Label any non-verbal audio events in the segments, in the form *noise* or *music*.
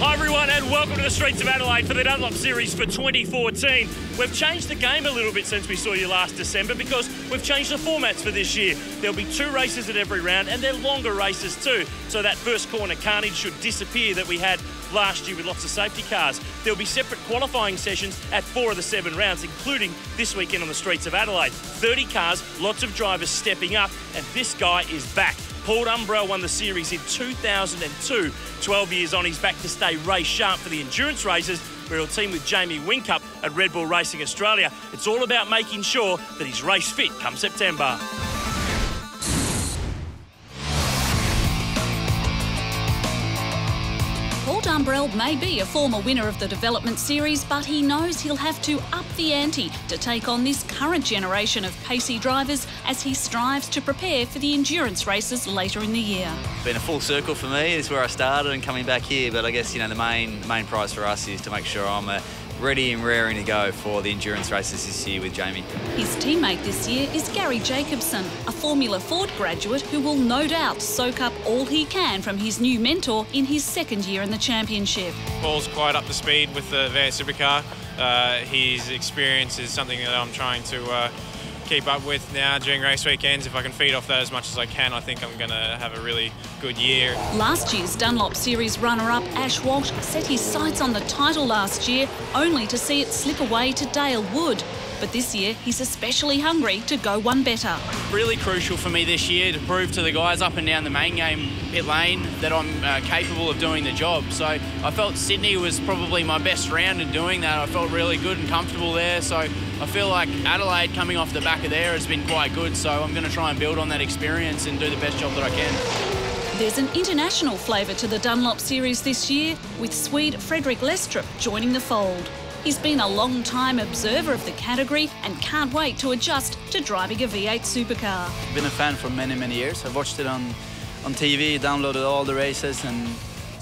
Hi everyone and welcome to the streets of Adelaide for the Dunlop Series for 2014. We've changed the game a little bit since we saw you last December because we've changed the formats for this year. There'll be two races at every round and they're longer races too. So that first corner carnage should disappear that we had last year with lots of safety cars. There'll be separate qualifying sessions at four of the seven rounds, including this weekend on the streets of Adelaide. 30 cars, lots of drivers stepping up, and this guy is back. Paul Dumbrell won the series in 2002. 12 years on, he's back to stay race sharp for the endurance races, where he'll team with Jamie Whincup at Red Bull Racing Australia. It's all about making sure that he's race fit come September. Paul Dumbrell may be a former winner of the Development Series, but he knows he'll have to up the ante to take on this current generation of pacey drivers as he strives to prepare for the endurance races later in the year. Been a full circle for me. It's where I started and coming back here. But I guess you know the main main prize for us is to make sure I'm a ready and raring to go for the endurance races this year with Jamie. His teammate this year is Garry Jacobson, a Formula Ford graduate who will no doubt soak up all he can from his new mentor in his second year in the championship. Paul's quite up to speed with the V8 supercar. Uh, his experience is something that I'm trying to uh, keep up with now during race weekends. If I can feed off that as much as I can, I think I'm going to have a really good year. Last year's Dunlop Series runner-up Ash Walsh set his sights on the title last year, only to see it slip away to Dale Wood. But this year, he's especially hungry to go one better. Really crucial for me this year to prove to the guys up and down the main game pit lane that I'm uh, capable of doing the job. So I felt Sydney was probably my best round in doing that. I felt really good and comfortable there. So I feel like Adelaide coming off the back of there has been quite good. So I'm going to try and build on that experience and do the best job that I can. There's an international flavour to the Dunlop Series this year, with Swede Fredrik Lestrup joining the fold. He's been a long time observer of the category and can't wait to adjust to driving a V8 supercar. I've been a fan for many, many years. I've watched it on, on TV, downloaded all the races and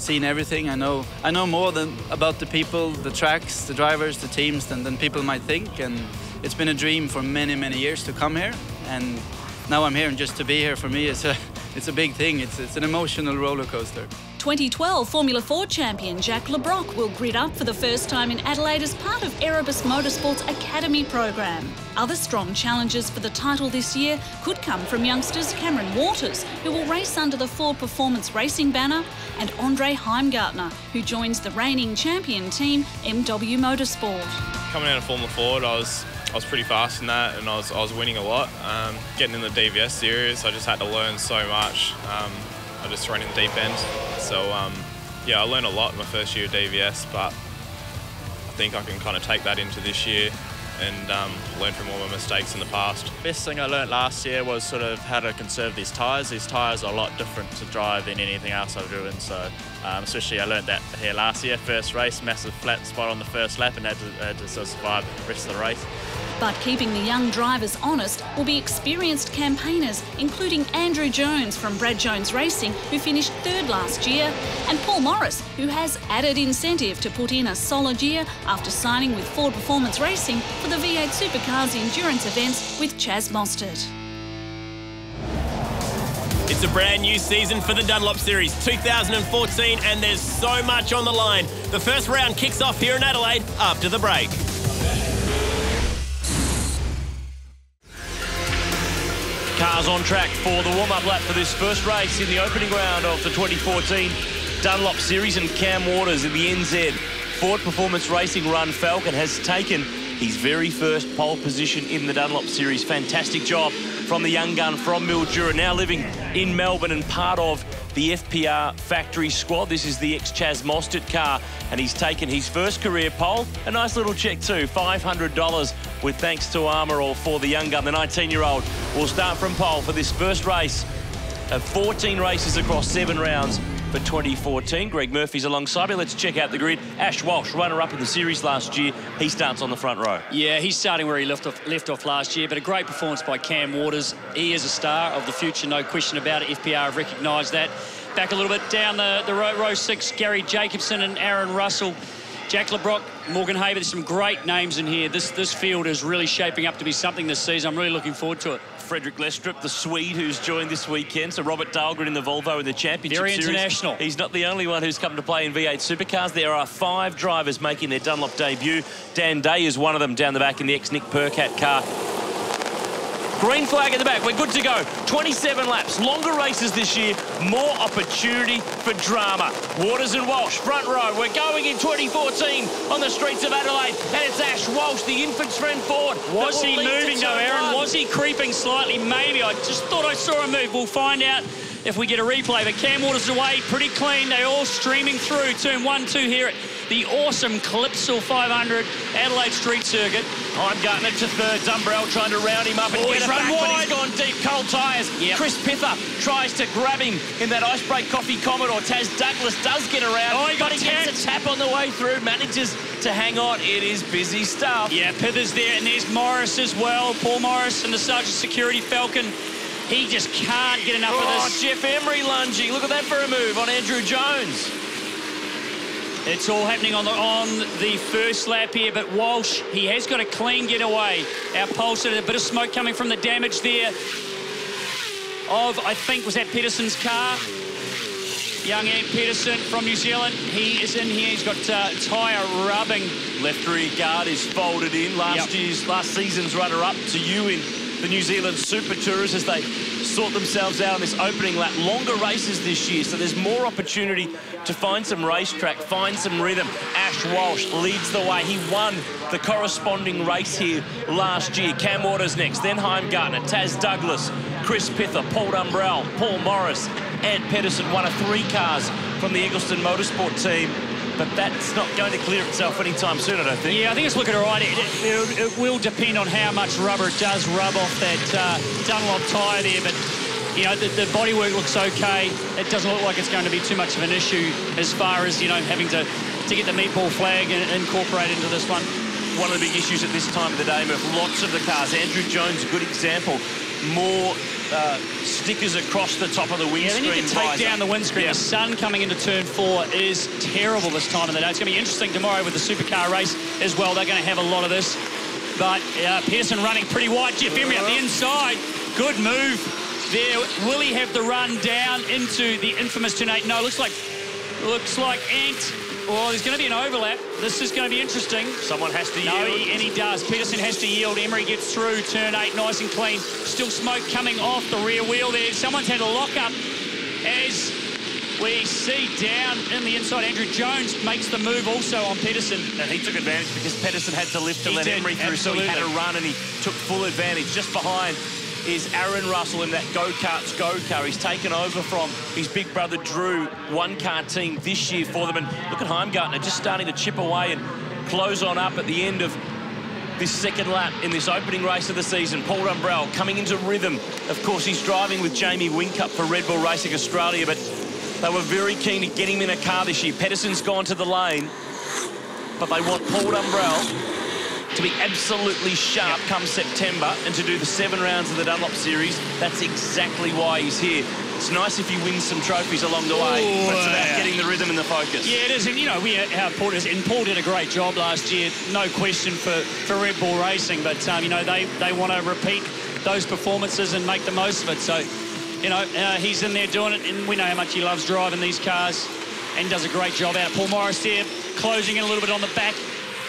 seen everything. I know I know more than about the people, the tracks, the drivers, the teams than, than people might think. And it's been a dream for many, many years to come here. And now I'm here and just to be here for me is a *laughs* it's a big thing. It's, it's an emotional roller coaster. 2012 Formula 4 champion Jack Le Brocq will grid up for the first time in Adelaide as part of Erebus Motorsports Academy program. Other strong challenges for the title this year could come from youngsters Cameron Waters, who will race under the Ford Performance Racing banner, and Andre Heimgartner, who joins the reigning champion team MW Motorsport. Coming out of Formula Ford, I was I was pretty fast in that, and I was I was winning a lot. Um, getting in the DVS series, I just had to learn so much. Um, I just ran in the deep end, so um, yeah, I learned a lot in my first year of DVS, but I think I can kind of take that into this year and um, learn from all my mistakes in the past. Best thing I learnt last year was sort of how to conserve these tyres. These tyres are a lot different to drive than anything else I've driven, so um, especially I learnt that here last year. First race, massive flat spot on the first lap and had to, had to sort of survive the rest of the race. But keeping the young drivers honest will be experienced campaigners, including Andrew Jones from Brad Jones Racing, who finished third last year, and Paul Morris, who has added incentive to put in a solid year after signing with Ford Performance Racing for the V8 Supercars endurance events with Chaz Mostert. It's a brand new season for the Dunlop Series 2014, and there's so much on the line. The first round kicks off here in Adelaide after the break. Cars on track for the warm-up lap for this first race in the opening round of the 2014 Dunlop Series and Cam Waters in the NZ Ford Performance Racing Run Falcon has taken his very first pole position in the Dunlop Series. Fantastic job from the young gun from Mildura, now living in Melbourne and part of the FPR factory squad. This is the ex-Chaz Mostert car, and he's taken his first career pole. A nice little check too, $500 with thanks to Armour for the young gun. The 19-year-old will start from pole for this first race of 14 races across seven rounds for 2014. Greg Murphy's alongside me. Let's check out the grid. Ash Walsh, runner-up in the series last year. He starts on the front row. Yeah, he's starting where he left off, left off last year, but a great performance by Cam Waters. He is a star of the future, no question about it. FPR have recognised that. Back a little bit down the, the row, row six, Garry Jacobson and Aaron Russell. Jack Le Brocq, Morgan Haber, there's some great names in here. This this field is really shaping up to be something this season. I'm really looking forward to it. Frederick Lestrup, the Swede who's joined this weekend. So Robert Dahlgren in the Volvo in the Championship Very Series. He's not the only one who's come to play in V8 Supercars. There are five drivers making their Dunlop debut. Dan Day is one of them down the back in the ex-Nick Percat car. Green flag at the back. We're good to go. 27 laps. Longer races this year. More opportunity for drama. Waters and Walsh, front row. We're going in 2014 on the streets of Adelaide. And it's Ash Walsh, the infant's friend Ford. Was he will lead to moving though, Aaron? one. Was he creeping slightly? Maybe. I just thought I saw a move. We'll find out if we get a replay. But Cam Waters away, pretty clean. They all streaming through. Turn one, two here at the awesome Clipsal 500 Adelaide Street Circuit. I'm it to third. Dumbrell trying to round him up and Oh, get it run back, but wide. he's gone deep. Cold tyres. Yep. Chris Pither tries to grab him in that ice break coffee Commodore. Taz Douglas does get around, Oh, he got but he gets a tap on the way through. Manages to hang on. It is busy stuff. Yeah, Pither's there, and there's Morris as well. Paul Morris and the Sergeant Security Falcon. He just can't get enough Oh, of this. Geoff Emery lunging. Look at that for a move on Andrew Jones. It's all happening on the on the first lap here, but Walsh, he has got a clean getaway. Our pulse, a bit of smoke coming from the damage there of, I think, was that Pedersen's car? Young Ant Peterson from New Zealand. He is in here. He's got uh, tyre rubbing. Left rear guard is folded in. Last Yep. year's, last season's runner-up to you in the New Zealand Super Tours as they sort themselves out on this opening lap. Longer races this year, so there's more opportunity to find some racetrack, find some rhythm. Ash Walsh leads the way. He won the corresponding race here last year. Cam Waters next, then Heimgartner, Taz Douglas, Chris Pither, Paul Dumbrell, Paul Morris, Ant Pedersen, one of three cars from the Eggleston Motorsport team. But that's not going to clear itself anytime soon, I don't think. Yeah, I think it's looking all right. It, it, it will depend on how much rubber it does rub off that uh, Dunlop tyre there, but you know, the, the bodywork looks okay. It doesn't look like it's going to be too much of an issue as far as, you know, having to, to get the meatball flag and incorporate into this one. one of the big issues at this time of the day, Murph, lots of the cars. Andrew Jones, a good example. More uh, stickers across the top of the windscreen. Yeah, they windscreen. need to take visor. down the windscreen. Yeah. The sun coming into turn four is terrible this time of the day. It's going to be interesting tomorrow with the supercar race as well. They're going to have a lot of this. But uh, Pearson running pretty wide. Geoff Emery up the inside. Good move there. Will he have the run down into the infamous turn eight? No, looks like looks like Ant. Well, there's going to be an overlap. This is going to be interesting. Someone has to No, yield. he, and he does. Pedersen has to yield. Emery gets through. Turn eight, nice and clean. Still smoke coming off the rear wheel there. Someone's had a lock up as we see down in the inside. Andrew Jones makes the move also on Pedersen. And he took advantage because Pedersen had to lift to He let did, Emery through, so he had a run and he took full advantage. Just behind is Aaron Russell in that go-karts go-car. He's taken over from his big brother Drew, one-car team this year for them. And look at Heimgartner just starting to chip away and close on up at the end of this second lap in this opening race of the season. Paul Dumbrell coming into rhythm. Of course, he's driving with Jamie Whincup for Red Bull Racing Australia, but they were very keen to get him in a car this year. Pedersen's gone to the lane, but they want Paul Dumbrell to be absolutely sharp come September and to do the seven rounds of the Dunlop Series. That's exactly why he's here. It's nice if he wins some trophies along the way, but it's about yeah. getting the rhythm and the focus. Yeah, it is. And, you know, we our Paul is, and Paul did a great job last year, no question for, for Red Bull Racing. But, um, you know, they, they want to repeat those performances and make the most of it. So, you know, uh, he's in there doing it, and we know how much he loves driving these cars and does a great job out. Paul Morris there, closing in a little bit on the back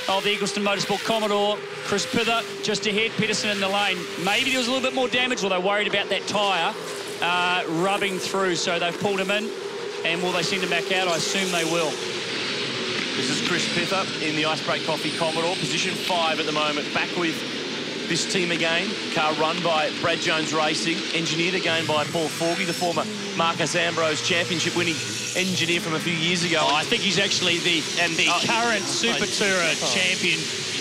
of the Eggleston Motorsport Commodore. Chris Pither just ahead, Pedersen in the lane. Maybe there was a little bit more damage, they're worried about that tyre uh, rubbing through, so they've pulled him in. And will they send him back out? I assume they will. This is Chris Pither in the Icebreak Coffee Commodore, position five at the moment, back with this team again. Car run by Brad Jones Racing, engineered again by Paul Forgy, the former Marcos Ambrose championship winning engineer from a few years ago. Oh, I think he's actually the And- the oh, current Super. Tourer Oh. champion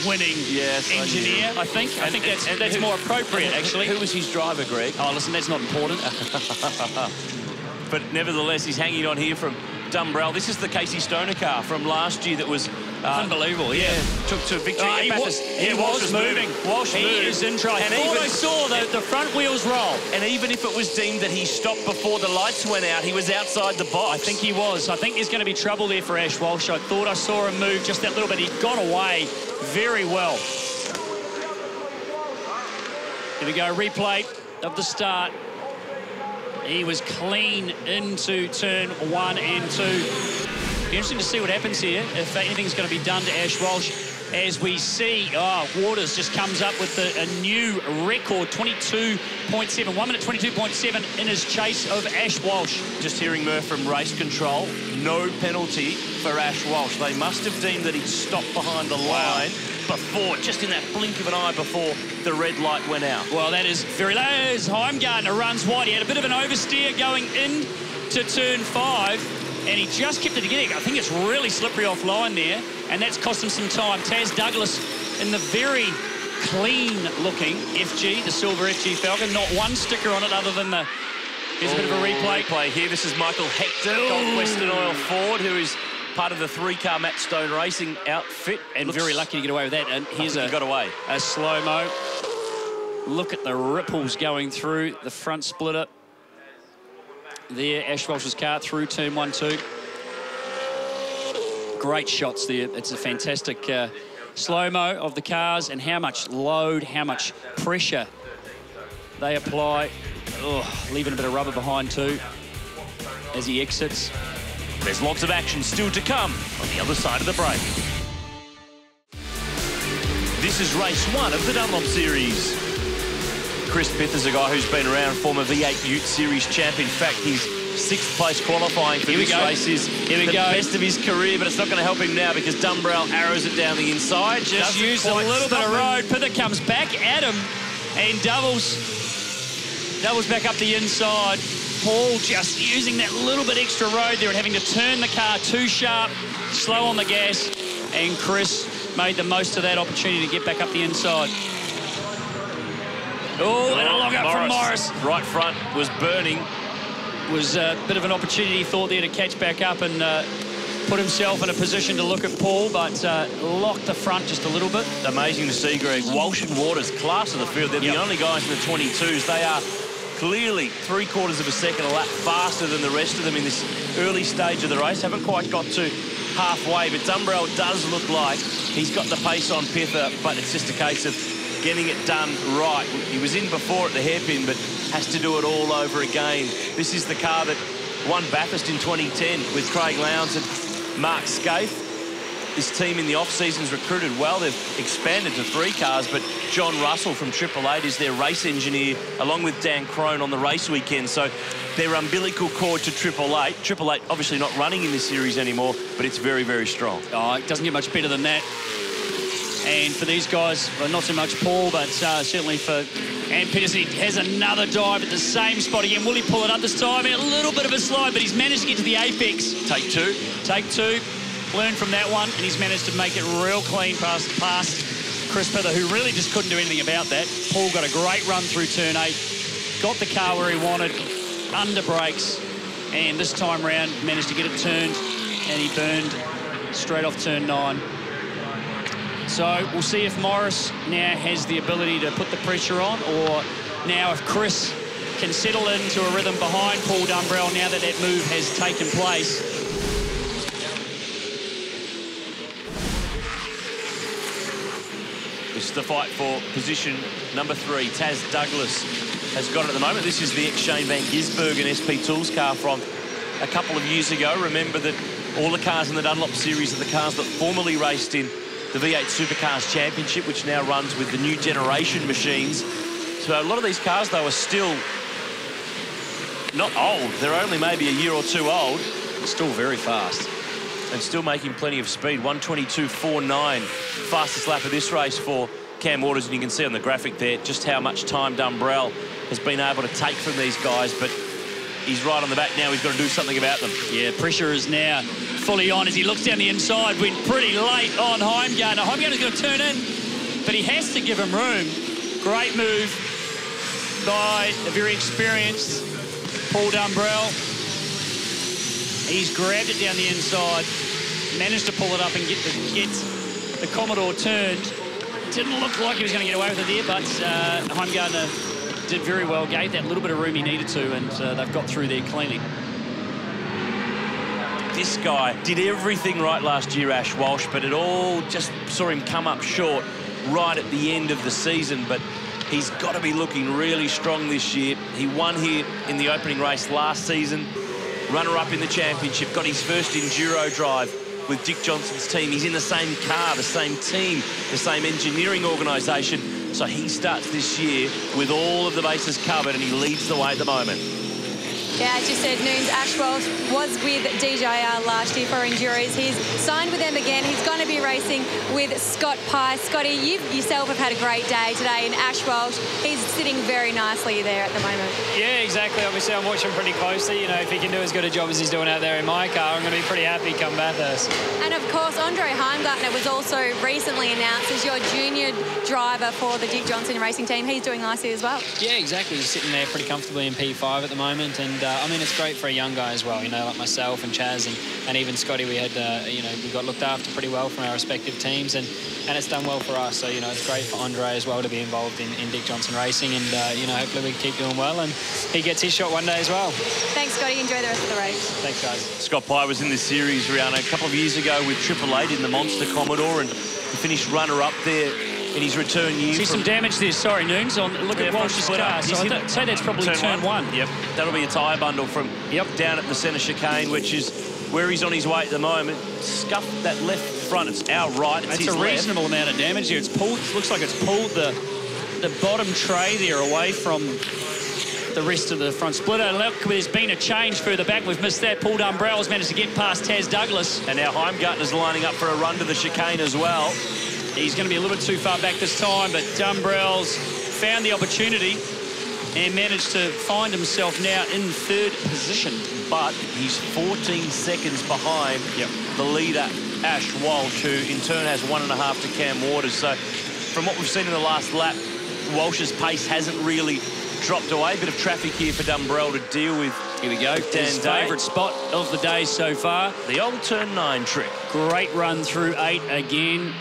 winning Yes, engineer. knew. I, think. I And- think that's and that's who- more appropriate actually. Who was his driver, Greg? Oh, listen, that's not important. *laughs* but nevertheless, he's hanging on here from Dumbrell. This is the Casey Stoner car from last year that was uh, Unbelievable, yeah. Took to victory. At he, was, he Yeah, Walsh was moving. Walsh he moved. is in trouble. And I thought even- I saw the, the front wheels roll. And even if it was deemed that he stopped before the lights went out, he was outside the box. I think he was. I think there's going to be trouble there for Ash Walsh. I thought I saw him move just that little bit. He got away very well. Here we go, replay. of the start. He was clean into turn one and two. Be interesting to see what happens here, if anything's going to be done to Ash Walsh. As we see, oh, Waters just comes up with a, a new record, 22.7, 1 minute 22.7 in his chase of Ash Walsh. Just hearing Murph from race control, no penalty for Ash Walsh. They must have deemed that he'd stopped behind the line before, just in that blink of an eye before the red light went out. Well, that is very low. Heimgartner runs wide, he had a bit of an oversteer going in to turn five, and he just kept it together. I think it's really slippery offline there, and that's cost him some time. Taz Douglas in the very clean-looking FG, the silver FG Falcon. Not one sticker on it other than the... Here's a bit of a replay. replay here. This is Michael Hector, Gulf Western Oil Ford, who is part of the three-car Matt Stone Racing outfit. And Looks- very lucky to get away with that. And here's a, he got away. a slow-mo. Look at the ripples going through the front splitter. There, Ash Walsh's car through turn one, two. Great shots there. It's a fantastic uh, slow-mo of the cars and how much load, how much pressure they apply. Oh, leaving a bit of rubber behind too as he exits. There's lots of action still to come on the other side of the break. This is race one of the Dunlop Series. Chris Pith is a guy who's been around, former V8 Ute Series champ. In fact, his sixth place qualifying for Here this go. race is Here we the go. best of his career, but it's not going to help him now because Dumbrell arrows it down the inside. Just Doesn't used a little bit of road. Pither comes back at him and doubles doubles back up the inside. Paul just using that little bit extra road there and having to turn the car too sharp, slow on the gas, and Chris made the most of that opportunity to get back up the inside. Oh, and a long up from Morris. Right front was burning. Was a bit of an opportunity, thought there, to catch back up and uh, put himself in a position to look at Paul, but uh, locked the front just a little bit. Amazing to see, Greg. Walsh and Waters, class of the field. They're Yep. the only guys in the 22s. They are clearly three quarters of a second a lap faster than the rest of them in this early stage of the race. Haven't quite got to halfway, but Dumbrell does look like he's got the pace on Pither, but it's just a case of getting it done right. He was in before at the hairpin, but has to do it all over again. This is the car that won Bathurst in 2010 with Craig Lowndes and Mark Skaife. This team in the off-season's recruited well. They've expanded to three cars, but John Russell from Triple Eight is their race engineer, along with Dan Crone on the race weekend. So their umbilical cord to Triple Eight. Triple Eight obviously not running in this series anymore, but it's very, very strong. Oh, it doesn't get much better than that. And for these guys, well, not so much Paul, but uh, certainly for and Pedersen, he has another dive at the same spot again. Will he pull it up this time? A little bit of a slide, but he's managed to get to the apex. Take two. Take two, learn from that one, and he's managed to make it real clean past, past Chris Pither, who really just couldn't do anything about that. Paul got a great run through turn eight, got the car where he wanted, under brakes, and this time round managed to get it turned, and he burned straight off turn nine. So we'll see if Morris now has the ability to put the pressure on, or now if Chris can settle into a rhythm behind Paul Dumbrell now that that move has taken place. This is the fight for position number three. Taz Douglas has got it at the moment. This is the ex-Shane Van Gisbergen SP Tools car from a couple of years ago. Remember that all the cars in the Dunlop series are the cars that formerly raced in the V8 Supercars Championship, which now runs with the new generation machines. So a lot of these cars, though, are still not old. They're only maybe a year or two old. Still very fast. and still making plenty of speed. 122.49, fastest lap of this race for Cam Waters. And you can see on the graphic there just how much time Dumbrell has been able to take from these guys. But he's right on the back now. He's got to do something about them. Yeah, pressure is now fully on as he looks down the inside. Went pretty late on Heimgartner. Heimgartner's going to turn in, but he has to give him room. Great move by a very experienced Paul Dumbrell. He's grabbed it down the inside, managed to pull it up and get the, get the Commodore turned. Didn't look like he was going to get away with it there, but uh, Heimgartner did very well, gave that little bit of room he needed to, and uh, they've got through there cleanly. This guy did everything right last year, Ash Walsh, but it all just saw him come up short right at the end of the season. But He's got to be looking really strong this year. He won here in the opening race last season, runner-up in the championship, got his first enduro drive with Dick Johnson's team. He's in the same car, the same team, the same engineering organisation. So he starts this year with all of the bases covered and he leads the way at the moment. Yeah, as you said, Noons Ashwell was with DJR last year for Enduros. He's signed with them again. He's going to be racing with Scott Pye. Scotty, you yourself have had a great day today in Ashwell. He's sitting very nicely there at the moment. Yeah, exactly. Obviously, I'm watching pretty closely. You know, if he can do as good a job as he's doing out there in my car, I'm going to be pretty happy come Bathurst. And of course, Andre Heimgartner was also recently announced as your junior driver for the Dick Johnson racing team. He's doing nicely as well. Yeah, exactly. He's sitting there pretty comfortably in P5 at the moment, and uh, I mean, it's great for a young guy as well. You know, like myself and Chaz and, and even Scotty. We had, uh, you know, we got looked after pretty well from our respective teams, and and it's done well for us. So you know, it's great for Andre as well to be involved in, in Dick Johnson Racing, and uh, you know, hopefully we can keep doing well, and he gets his shot one day as well. Thanks, Scotty. Enjoy the rest of the race. Thanks, guys. Scott Pye was in this series, Rihanna, a couple of years ago with Triple Eight in the Monster Commodore, and he finished runner-up there in his return year. See some damage there. Sorry, Noons. On look Yeah, at Walsh's car. So. I He's th- say that's probably turn, one. Yep, that'll be a tyre bundle from yep down at the centre chicane, which is where he's on his way at the moment. Scuffed that left front. It's our right. It's a left. reasonable amount of damage here. It's pulled. Looks like it's pulled the the bottom tray there away from the rest of the front splitter. Uh, look, there's been a change further back. We've missed that. Paul Dumbrell's managed to get past Taz Douglas. And now Heimgartner's lining up for a run to the chicane as well. He's going to be a little bit too far back this time, but Dumbrell's found the opportunity and managed to find himself now in third position. But he's 14 seconds behind the leader, Ash Walsh, who in turn has one and a half to Cam Waters. So from what we've seen in the last lap, Walsh's pace hasn't really dropped away. A Bit of traffic here for Dumbrell to deal with. Here we go. Dan His favourite spot of the day so far. The old turn nine trick. Great run through eight again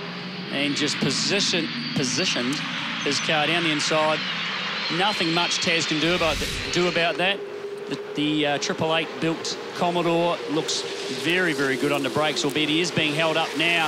and just position, positioned his car down the inside. Nothing much Taz can do about, do about that. The, the uh, Triple Eight built Commodore looks very, very good under brakes, albeit he is being held up now.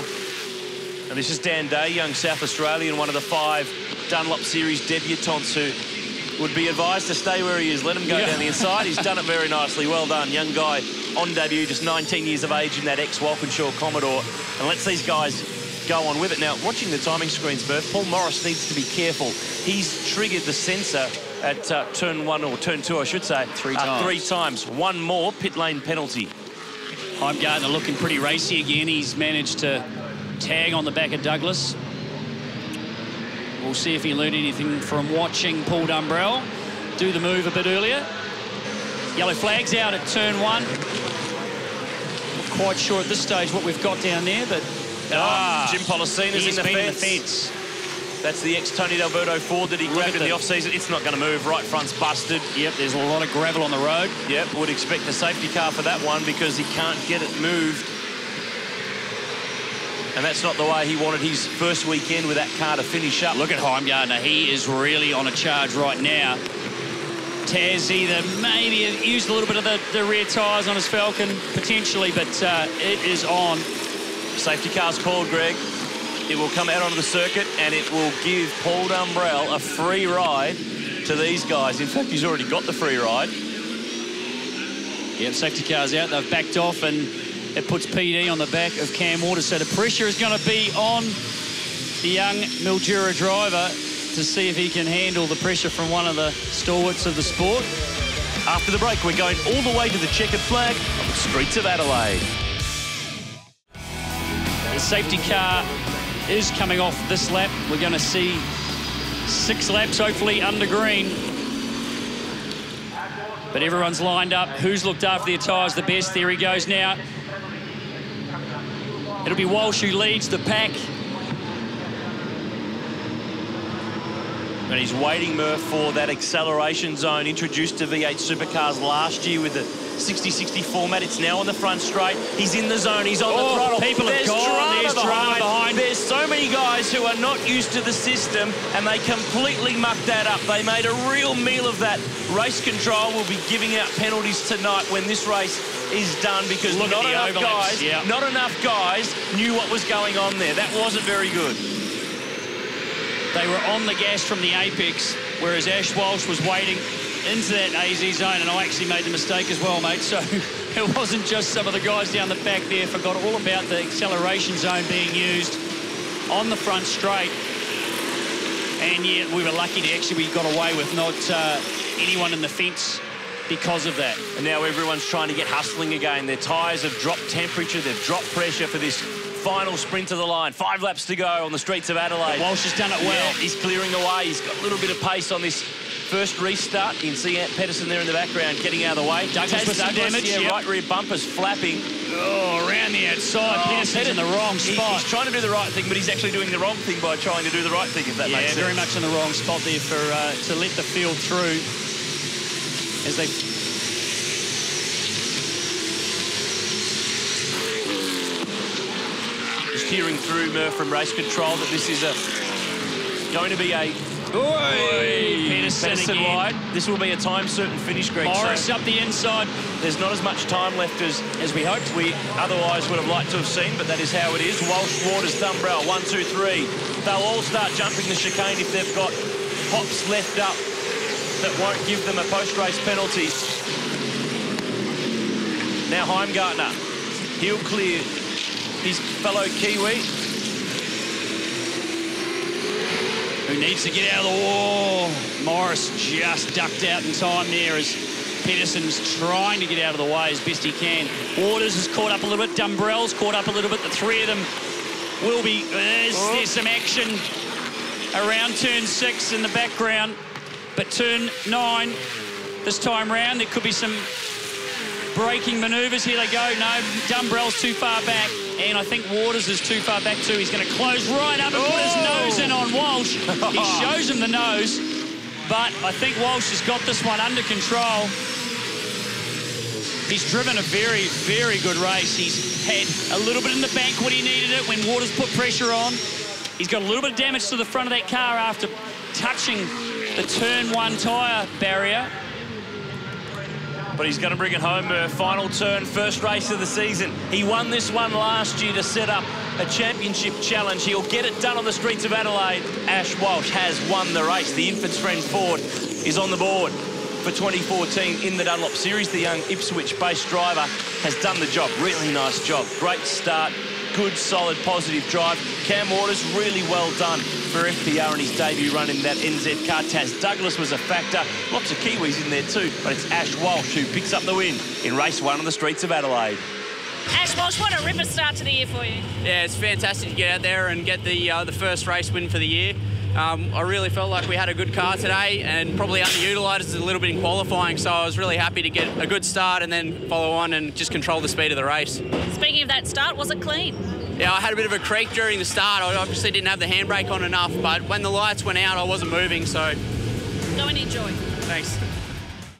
And this is Dan Day, young South Australian, one of the five Dunlop Series debutantes who would be advised to stay where he is. Let him go Yeah. down the inside. He's done it very *laughs* nicely. Well done. Young guy on debut, just 19 years of age in that ex-Walkinshaw Commodore. And let's these guys go on with it. Now, watching the timing screens, Berth, Paul Morris needs to be careful. He's triggered the sensor at uh, turn one, or turn two, I should say. Three uh, times. Three times. One more pit lane penalty. Heimgartner looking pretty racy again. He's managed to tag on the back of Douglas. We'll see if he learned anything from watching Paul Dumbrell do the move a bit earlier. Yellow flags out at turn one. Not quite sure at this stage what we've got down there, but Ah, Jim Pollicina's in the in the fence. That's the ex-Tony D'Alberto Ford that he grabbed in the the- off-season. It's not going to move. Right front's busted. Yep, there's a lot of gravel on the road. Yep, would expect a safety car for that one because he can't get it moved. And that's not the way he wanted his first weekend with that car to finish up. Look at Heimgartner. He is really on a charge right now. Taz either maybe used a little bit of the, the rear tyres on his Falcon, potentially, but uh, it is on. Safety car's called, Greg. It will come out onto the circuit and it will give Paul Dumbrell a free ride to these guys. In fact, he's already got the free ride. Yep, safety car's out. They've backed off, and it puts PD on the back of Cam Waters. So the pressure is going to be on the young Mildura driver to see if he can handle the pressure from one of the stalwarts of the sport. After the break, we're going all the way to the checkered flag on the streets of Adelaide. Safety car is coming off this lap. We're going to see six laps, hopefully, under green. But everyone's lined up. Who's looked after their tyres the best? There he goes now. It'll be Walsh who leads the pack. And he's waiting, Murph, for that acceleration zone introduced to V8 supercars last year with the 60-60 format. It's now on the front straight. He's in the zone. He's on Oh, the throttle. people have There's gone. drama There's drama behind. behind. There's so many guys who are not used to the system, and they completely mucked that up. They made a real meal of that. Race control will be giving out penalties tonight when this race is done because Look not enough overlaps. guys, Yeah. not enough guys knew what was going on there. That wasn't very good. they were on the gas from the apex, whereas Ash Walsh was waiting into that AZ zone, and I actually made the mistake as well, mate. So *laughs* it wasn't just some of the guys down the back there forgot all about the acceleration zone being used on the front straight. And yet we were lucky to actually we got away with not uh, anyone in the fence because of that. And now everyone's trying to get hustling again. Their tyres have dropped temperature, they've dropped pressure for this final sprint to the line. Five laps to go on the streets of Adelaide. But Walsh has done it well. Yeah, he's clearing away. He's got a little bit of pace on this first restart. You can see Ant Pedersen there in the background getting out of the way. Douglas with some damage. Yeah, yep. right rear bumper's flapping. Oh, around the outside. Oh, Pedersen's in the wrong he- spot. he's trying to do the right thing, but he's actually doing the wrong thing by trying to do the right thing, if that yeah, makes sense. Yeah, very much in the wrong spot there for uh, to let the field through as they Just hearing through Murph from race control that this is a going to be a Oi, again. wide. This will be a time certain finish, Greg. so Morris up the inside. there's not as much time left as, as we hoped. We otherwise would have liked to have seen, but that is how it is. Walsh, Waters, Dumbrell, one, two, three. They'll all start jumping the chicane if they've got hops left up that won't give them a post-race penalty. Now Heimgartner, he'll clear his fellow Kiwi. Who needs to get out of the wall. Morris just ducked out in time there as Pedersen's trying to get out of the way as best he can. Waters has caught up a little bit. Dumbrell's caught up a little bit. The three of them will be... There's, oh. there's some action around turn six in the background. But turn nine, this time round, there could be some braking manoeuvres. Here they go. No, Dumbrell's too far back. And I think Waters is too far back too. He's going to close right up and put his oh! nose in on Walsh. he *laughs* shows him the nose. But I think Walsh has got this one under control. He's driven a very, very good race. He's had a little bit in the bank when he needed it, when Waters put pressure on. He's got a little bit of damage to the front of that car after touching the turn one tyre barrier. But he's going to bring it home, Murph. Final turn, first race of the season. He won this one last year to set up a championship challenge. He'll get it done on the streets of Adelaide. Ash Walsh has won the race. The Infants Friend Ford is on the board for 2014 in the Dunlop Series. The young Ipswich-based driver has done the job. Really nice job. Great start. Good, solid, positive drive. Cam Waters, really well done for FPR in his debut run in that NZ car. Taz Douglas was a factor. Lots of Kiwis in there too, but it's Ash Walsh who picks up the win in race one on the streets of Adelaide. Ash Walsh, what a ripper start to the year for you. Yeah, it's fantastic to get out there and get the uh, the first race win for the year. Um, I really felt like we had a good car today and probably underutilised a little bit in qualifying, so I was really happy to get a good start and then follow on and just control the speed of the race. Speaking of that start, was it clean? Yeah, I had a bit of a creak during the start. I obviously didn't have the handbrake on enough, but when the lights went out, I wasn't moving, so Go and enjoy. thanks.